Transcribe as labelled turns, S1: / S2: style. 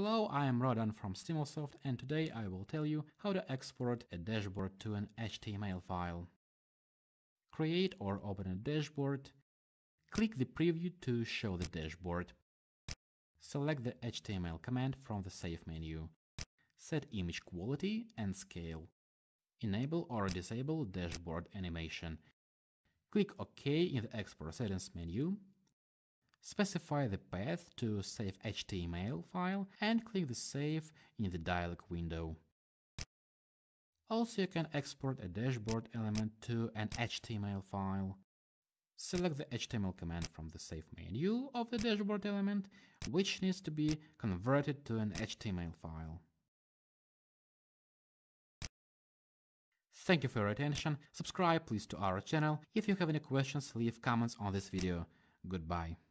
S1: Hello, I am Rodan from Stimulsoft and today I will tell you how to export a dashboard to an HTML file. Create or open a dashboard. Click the preview to show the dashboard. Select the HTML command from the Save menu. Set image quality and scale. Enable or disable dashboard animation. Click OK in the Export Settings menu Specify the path to save HTML file and click the Save in the dialog window. Also, you can export a dashboard element to an HTML file. Select the HTML command from the Save menu of the dashboard element, which needs to be converted to an HTML file. Thank you for your attention, subscribe please to our channel, if you have any questions leave comments on this video. Goodbye.